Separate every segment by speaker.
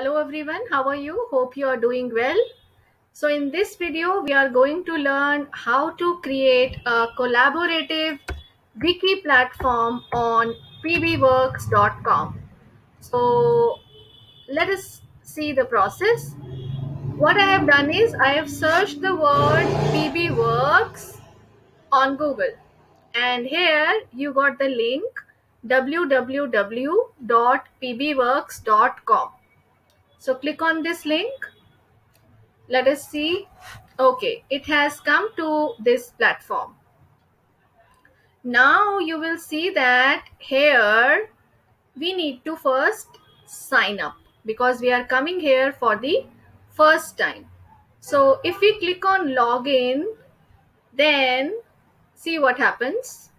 Speaker 1: Hello everyone, how are you? Hope you are doing well. So in this video, we are going to learn how to create a collaborative wiki platform on pbworks.com. So let us see the process. What I have done is I have searched the word pbworks on Google and here you got the link www.pbworks.com. So click on this link. Let us see. Okay, it has come to this platform. Now you will see that here we need to first sign up because we are coming here for the first time. So if we click on login, then see what happens.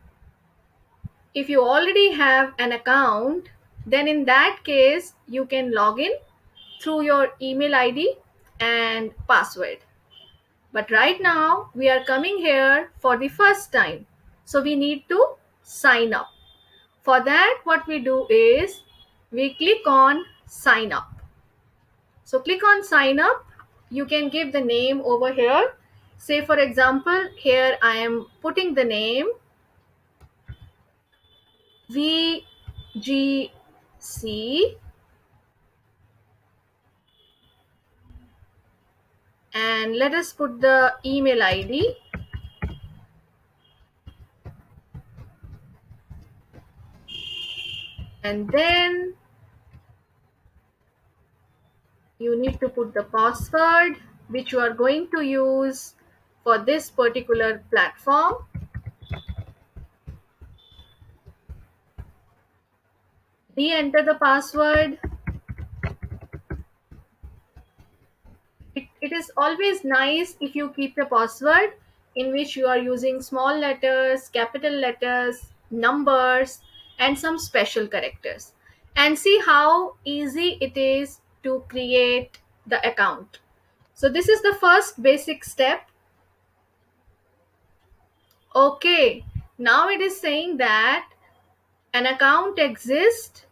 Speaker 1: If you already have an account, then in that case, you can log in through your email ID and password. But right now we are coming here for the first time. So we need to sign up. For that, what we do is we click on sign up. So click on sign up. You can give the name over here. Say for example, here I am putting the name VGC and let us put the email ID and then you need to put the password which you are going to use for this particular platform. Re-enter the password it, is always nice if you keep the password in which you are using small letters capital letters numbers and some special characters. And see how easy it is to create the account. So this is the first basic step. Okay now it is saying that an account exists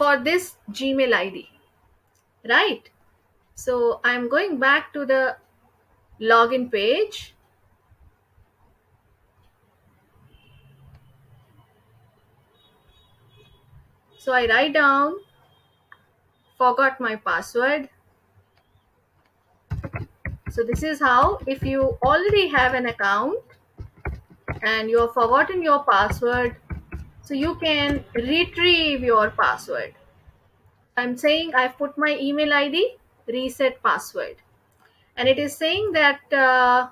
Speaker 1: for this gmail id right so I'm going back to the login page. So I write down, forgot my password. So this is how, if you already have an account and you have forgotten your password, so you can retrieve your password. I'm saying I've put my email ID reset password. And it is saying that uh,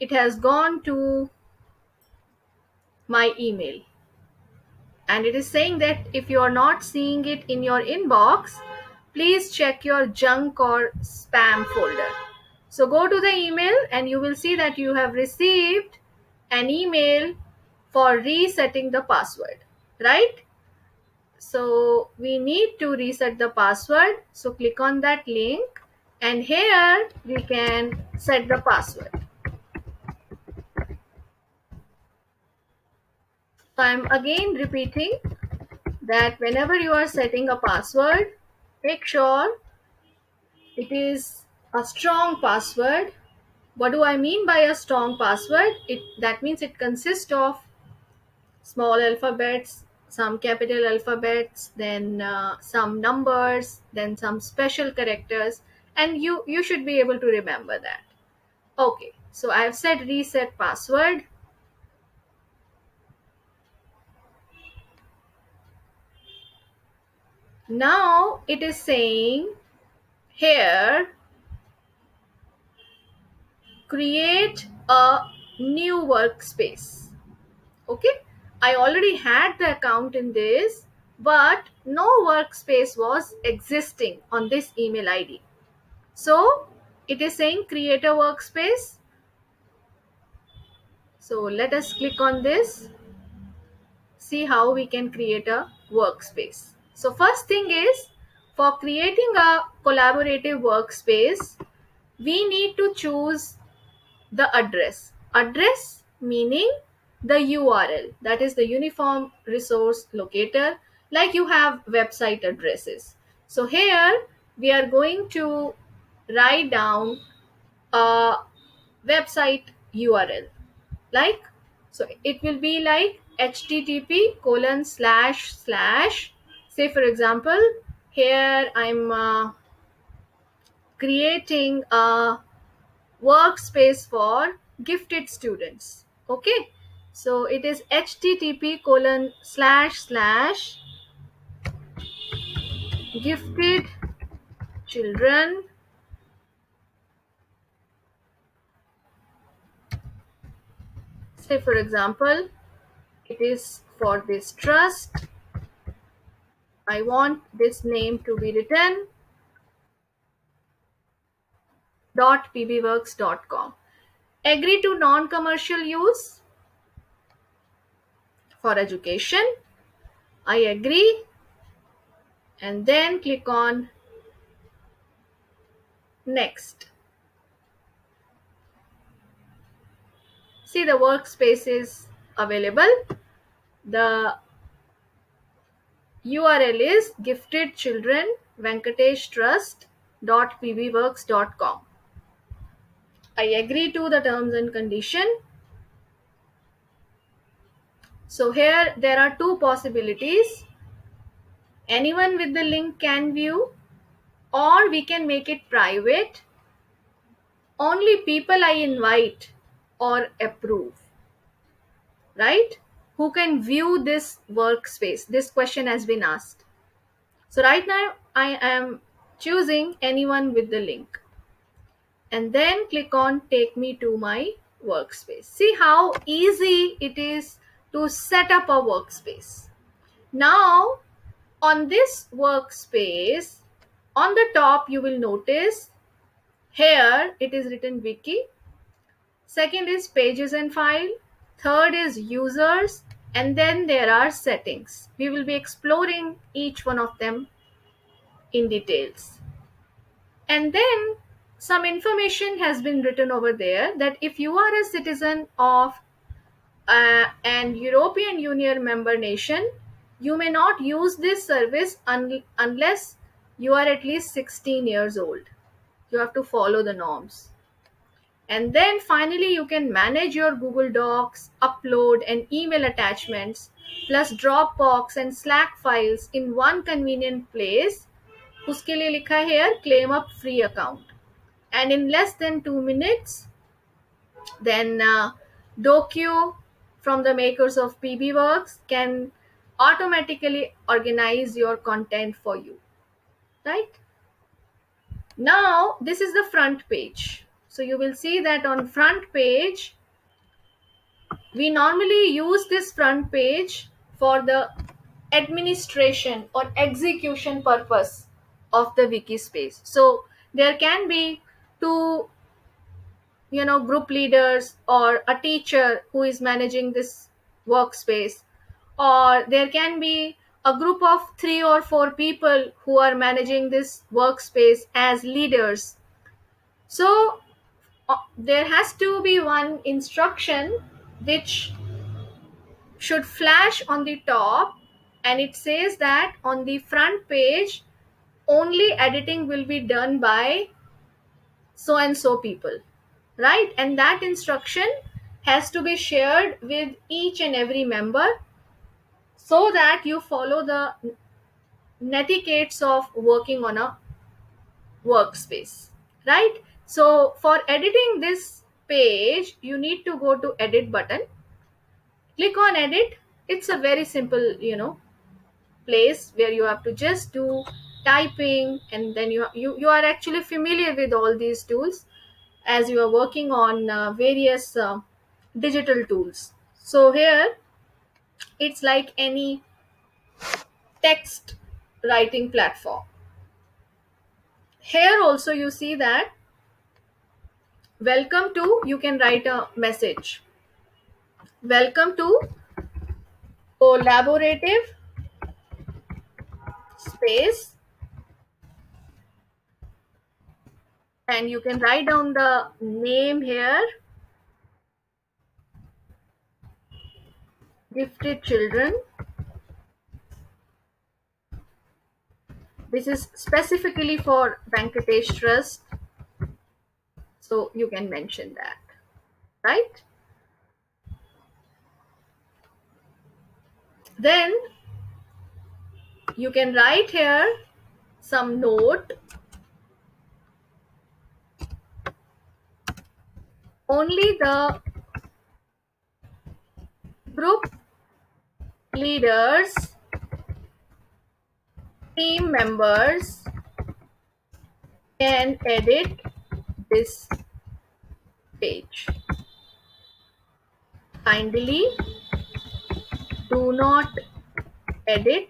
Speaker 1: it has gone to my email. And it is saying that if you are not seeing it in your inbox please check your junk or spam folder. So go to the email and you will see that you have received an email for resetting the password. Right so we need to reset the password. So click on that link. And here we can set the password. So i'm again repeating that whenever you are setting a password make sure it is a strong password. What do i mean by a strong password? It that means it consists of small alphabets some capital alphabets then uh, some numbers then some special characters and you you should be able to remember that. Okay so i have said reset password. Now it is saying here create a new workspace. Okay I already had the account in this, but no workspace was existing on this email ID. So it is saying create a workspace. So let us click on this. See how we can create a workspace. So first thing is for creating a collaborative workspace, we need to choose the address. Address meaning the URL, that is the Uniform Resource Locator, like you have website addresses. So here we are going to write down a website url like so it will be like http colon slash slash say for example here i'm uh, creating a workspace for gifted students. Okay so it is http colon slash slash gifted children. Say for example it is for this trust. I want this name to be written. dot pbworks.com agree to non-commercial use for education. I agree. And then click on next. See the workspace is available. The url is gifted children venkatesh trust dot pbworks.com i agree to the terms and condition so here there are two possibilities. Anyone with the link can view or we can make it private. Only people i invite or approve right? Who can view this workspace? This question has been asked. So right now i am choosing anyone with the link. And then click on take me to my workspace. See how easy it is to set up a workspace. Now on this workspace on the top you will notice here it is written wiki second is pages and file third is users and then there are settings. We will be exploring each one of them in details. And then some information has been written over there that if you are a citizen of uh, an european union member nation you may not use this service un- unless you are at least 16 years old you have to follow the norms and then finally you can manage your google docs upload and email attachments plus dropbox and slack files in one convenient place उसके लिए लिखा है here claim up free account and in less than 2 minutes then uh, docu from the makers of pbworks can automatically organize your content for you right? Now this is the front page. So you will see that on front page we normally use this front page for the administration or execution purpose of the wiki space so there can be two you know group leaders or a teacher who is managing this workspace. Or there can be a group of three or four people who are managing this workspace as leaders. So uh, there has to be one instruction which should flash on the top and it says that on the front page only editing will be done by so and so people right? And that instruction has to be shared with each and every member so that you follow the netiquettes of working on a workspace. Right? So for editing this page you need to go to edit button. Click on edit. It's a very simple you know place where you have to just do typing and then you you, you are actually familiar with all these tools as you are working on uh, various uh, digital tools. So here it's like any text writing platform. Here also you see that welcome to you can write a message. Welcome to collaborative space and you can write down the name here gifted children this is specifically for Venkatesh Trust. So you can mention that, right? Then you can write here some note only the group leaders team members can edit this page. Kindly do not edit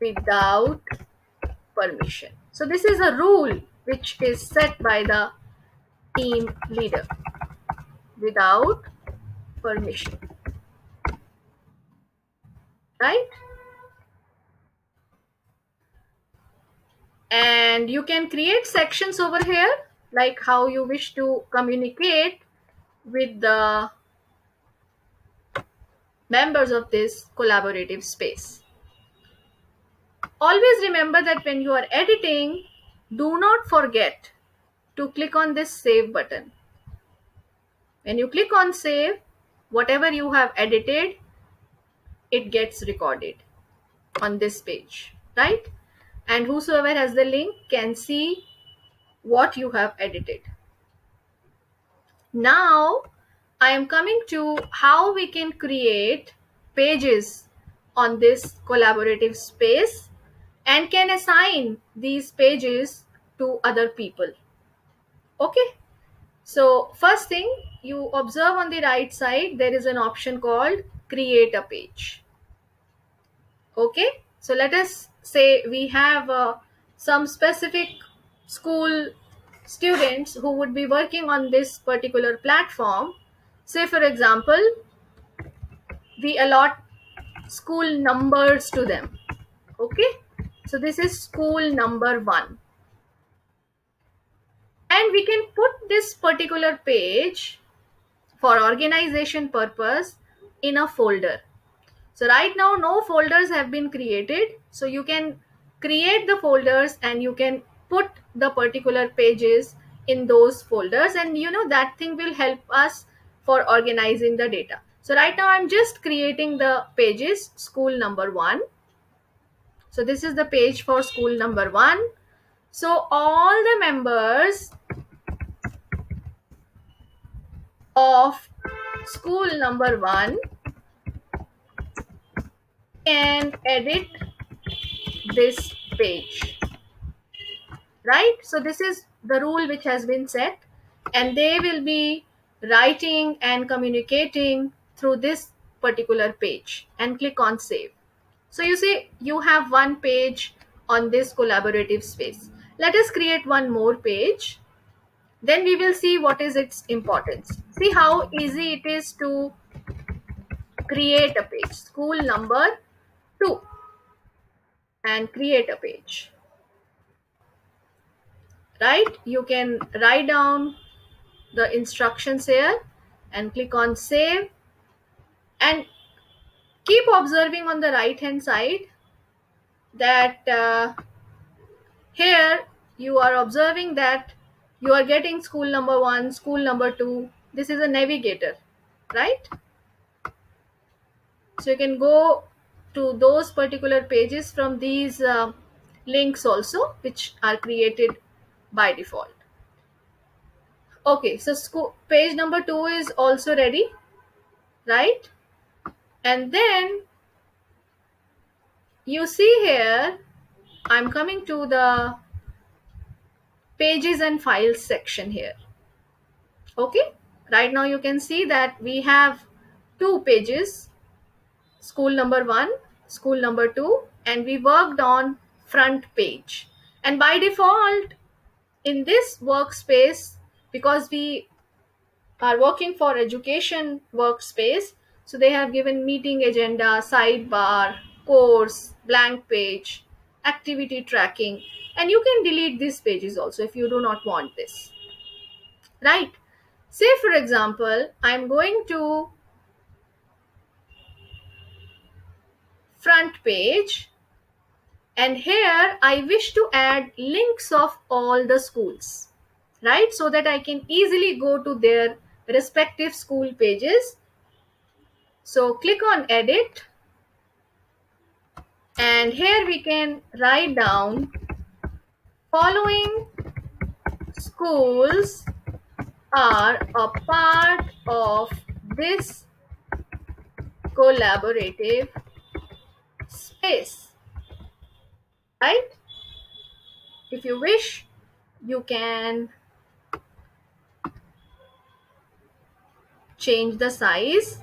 Speaker 1: without permission. So this is a rule which is set by the team leader without permission. Right? And you can create sections over here like how you wish to communicate with the members of this collaborative space. Always remember that when you are editing do not forget to click on this save button. When you click on save whatever you have edited it gets recorded on this page right? And whosoever has the link can see what you have edited. Now i am coming to how we can create pages on this collaborative space and can assign these pages to other people okay. So first thing you observe on the right side there is an option called create a page. Okay. So let us say we have uh, some specific school students who would be working on this particular platform. Say for example we allot school numbers to them. Okay. So this is school number one and we can put this particular page for organization purpose in a folder. So right now no folders have been created. So you can create the folders and you can put the particular pages in those folders. And you know that thing will help us for organizing the data. So right now i'm just creating the pages school number one. So this is the page for school number one. So all the members of school number one can edit this page. Right? So this is the rule which has been set and they will be writing and communicating through this particular page and click on save. So you see you have one page on this collaborative space. Let us create one more page then we will see what is its importance. See how easy it is to create a page. School number 2 and create a page. Right? You can write down the instructions here and click on save. And keep observing on the right hand side that uh, here you are observing that you are getting school number one school number two. This is a navigator right? So you can go to those particular pages from these uh, links also which are created by default. Okay so school, page number two is also ready right? And then you see here i'm coming to the pages and files section here okay right now you can see that we have two pages school number one, school number two, and we worked on front page. And by default, in this workspace, because we are working for education workspace, so they have given meeting agenda, sidebar, course, blank page, activity tracking, and you can delete these pages also if you do not want this. Right? Say, for example, I'm going to front page and here I wish to add links of all the schools right so that I can easily go to their respective school pages so click on edit and here we can write down following schools are a part of this collaborative space. Right? If you wish you can change the size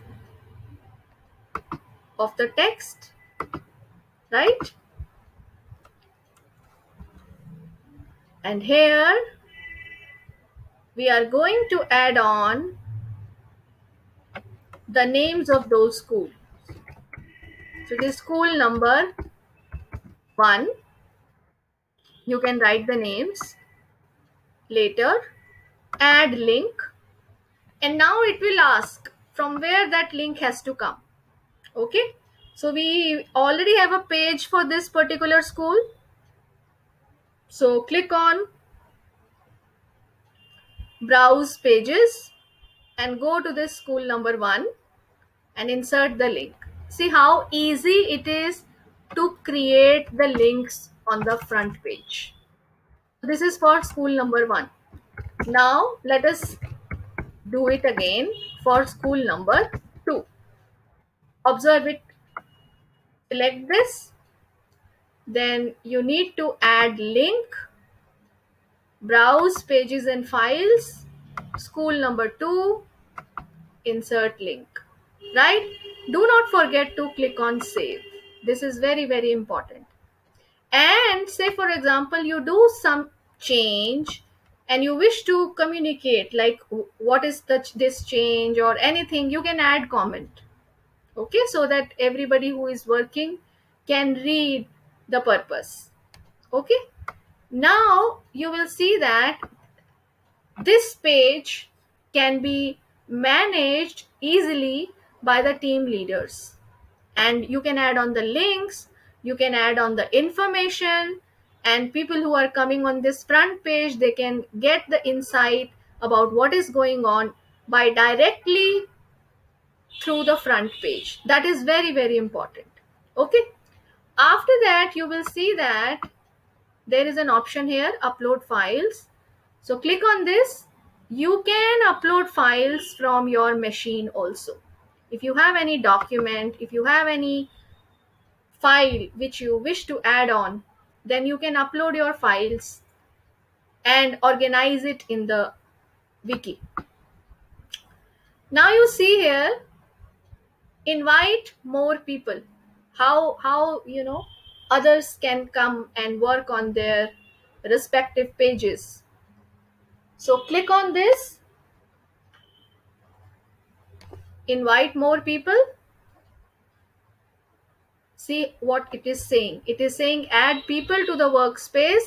Speaker 1: of the text right? And here we are going to add on the names of those schools. So this school number one. You can write the names later. Add link. And now it will ask from where that link has to come. Okay so we already have a page for this particular school. So click on browse pages and go to this school number one and insert the link. See how easy it is to create the links on the front page. This is for school number one. Now let us do it again for school number 2 observe it select this. Then you need to add link browse pages and files school number 2 insert link. Right? Do not forget to click on save. This is very very important. And say for example you do some change and you wish to communicate like what is the this change? or anything you can add comment okay so that everybody who is working can read the purpose. Okay? Now you will see that this page can be managed easily by the team leaders. And you can add on the links you can add on the information and people who are coming on this front page they can get the insight about what is going on by directly through the front page. That is very very important. Okay? After that you will see that there is an option here upload files. So click on this. You can upload files from your machine also. If you have any document if you have any file which you wish to add on then you can upload your files and organize it in the wiki. Now you see here, invite more people. How, how, you know, others can come and work on their respective pages. So click on this, invite more people. See what it is saying. It is saying add people to the workspace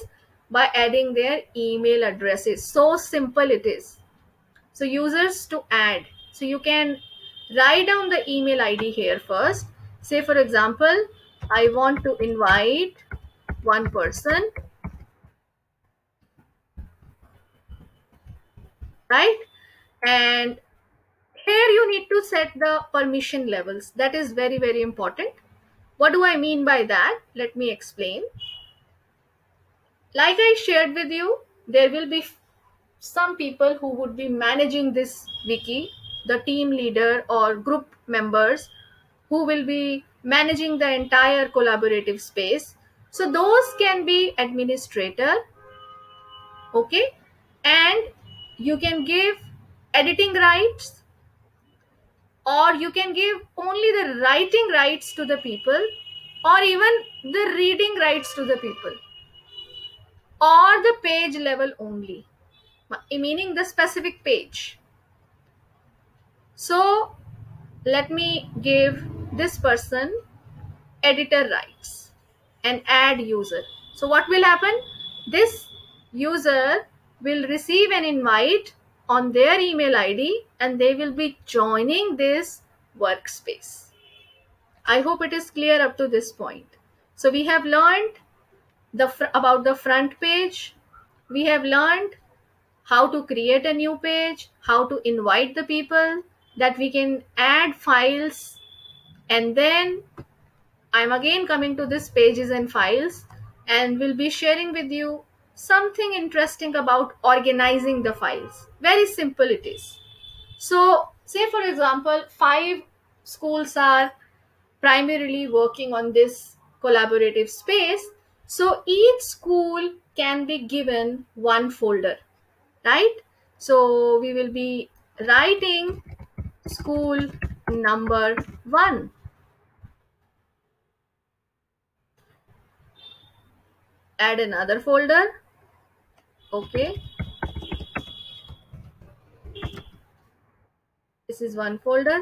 Speaker 1: by adding their email addresses. So simple it is. So users to add. So you can write down the email id here first. Say for example i want to invite one person. Right? And here you need to set the permission levels. That is very very important. What do I mean by that? Let me explain. Like I shared with you, there will be some people who would be managing this wiki, the team leader or group members who will be managing the entire collaborative space. So those can be administrator, okay? And you can give editing rights or you can give only the writing rights to the people or even the reading rights to the people or the page level only meaning the specific page so let me give this person editor rights and add user so what will happen this user will receive an invite on their email ID and they will be joining this workspace. I hope it is clear up to this point. So we have learned the about the front page we have learned how to create a new page how to invite the people that we can add files and then i'm again coming to this pages and files and we'll be sharing with you something interesting about organizing the files. Very simple it is. So say for example five schools are primarily working on this collaborative space. So each school can be given one folder right? So we will be writing school number 1 add another folder. Okay. This is one folder.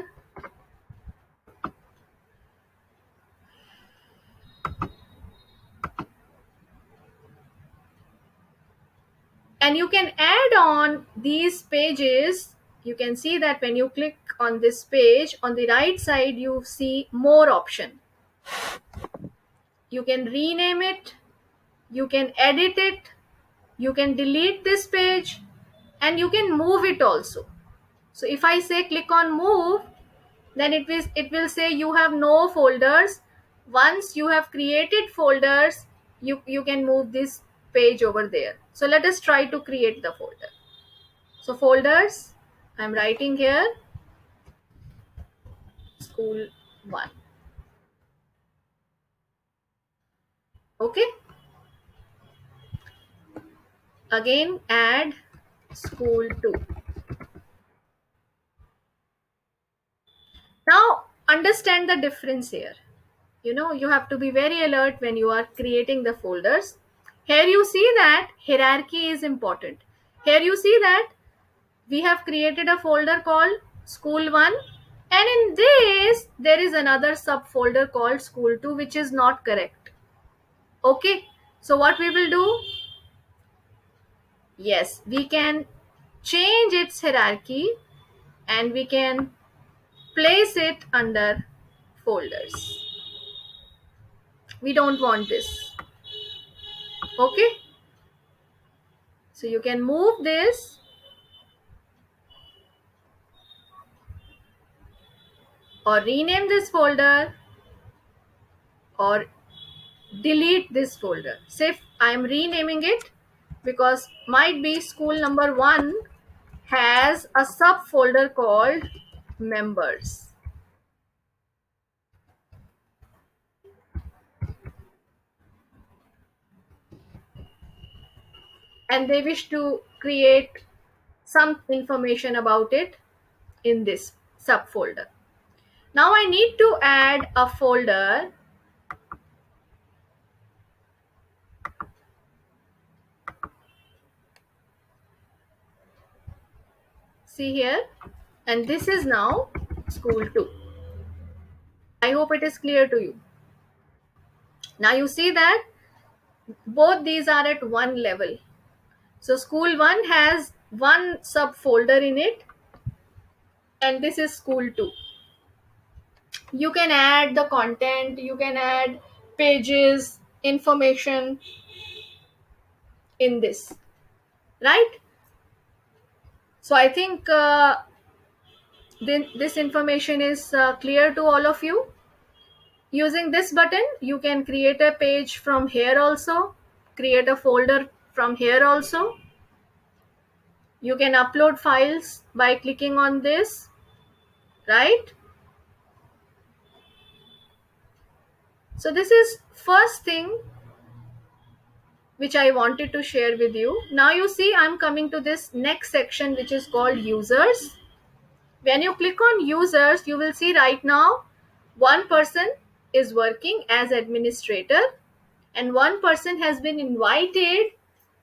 Speaker 1: And you can add on these pages you can see that when you click on this page on the right side you see more option. You can rename it you can edit it you can delete this page and you can move it also. So if i say click on move then it will it will say you have no folders. Once you have created folders you you can move this page over there. So let us try to create the folder. So folders i'm writing here. School 1 okay. Again add school 2 now understand the difference here. You know you have to be very alert when you are creating the folders. Here you see that hierarchy is important. Here you see that we have created a folder called school 1 and in this there is another subfolder called school 2 which is not correct. Okay so what we will do? Yes we can change its hierarchy and we can place it under folders. We don't want this. Okay so you can move this or rename this folder or delete this folder say i am renaming it because might be school number 1 has a subfolder called members and they wish to create some information about it in this subfolder. Now I need to add a folder. See here? And this is now school 2 i hope it is clear to you. Now you see that both these are at one level. So school 1 has one subfolder in it and this is school 2 you can add the content you can add pages information in this right? So i think uh, then this information is uh, clear to all of you. Using this button you can create a page from here also create a folder from here also. You can upload files by clicking on this right so this is first thing which I wanted to share with you. Now you see I'm coming to this next section which is called users. When you click on users, you will see right now one person is working as administrator and one person has been invited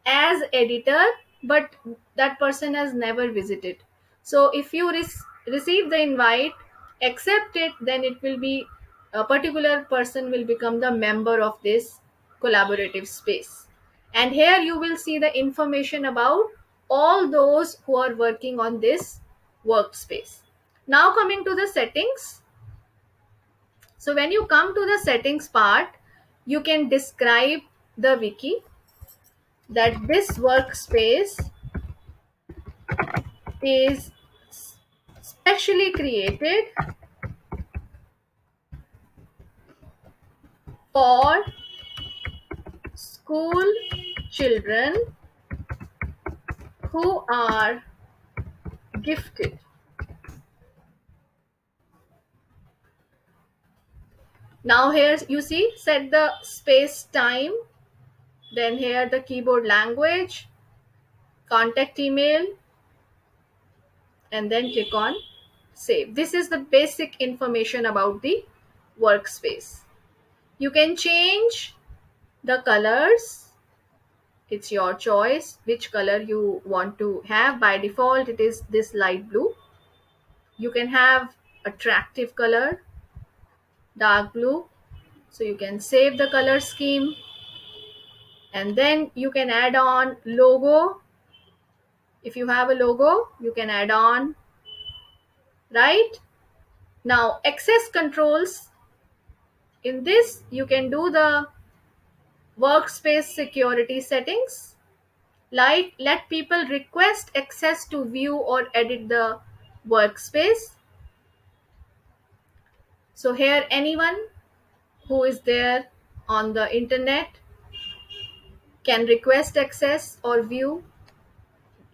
Speaker 1: as editor but that person has never visited. So if you receive the invite, accept it, then it will be a particular person will become the member of this collaborative space. And here you will see the information about all those who are working on this workspace. Now coming to the settings. So when you come to the settings part you can describe the wiki that this workspace is specially created for school children who are gifted. Now here you see set the space time then here the keyboard language contact email and then click on save. This is the basic information about the workspace. You can change the colors. It's your choice which color you want to have. By default, it is this light blue. You can have attractive color, dark blue. So you can save the color scheme and then you can add on logo if you have a logo you can add on right now access controls in this you can do the workspace security settings. Like let people request access to view or edit the workspace. So here anyone who is there on the internet can request access or view.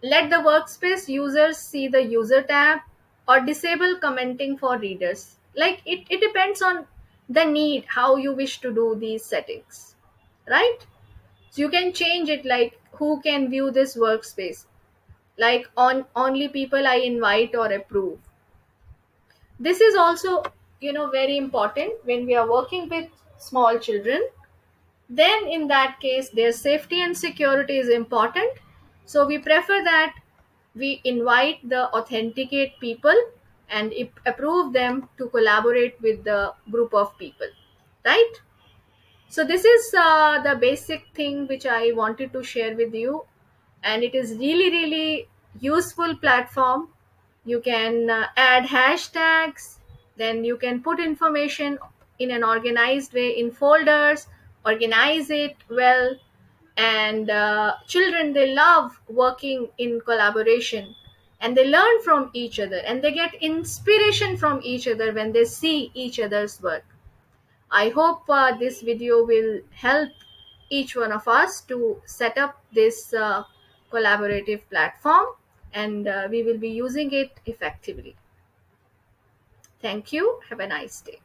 Speaker 1: Let the workspace users see the user tab or disable commenting for readers. Like it, it depends on the need, how you wish to do these settings, right? So you can change it like who can view this workspace, like on only people I invite or approve. This is also, you know, very important when we are working with small children. Then in that case, their safety and security is important so we prefer that we invite the authenticate people and approve them to collaborate with the group of people, right? So this is uh, the basic thing which I wanted to share with you and it is really, really useful platform. You can uh, add hashtags, then you can put information in an organized way in folders, organize it well, and uh, children they love working in collaboration and they learn from each other and they get inspiration from each other when they see each other's work. I hope uh, this video will help each one of us to set up this uh, collaborative platform and uh, we will be using it effectively. Thank you. Have a nice day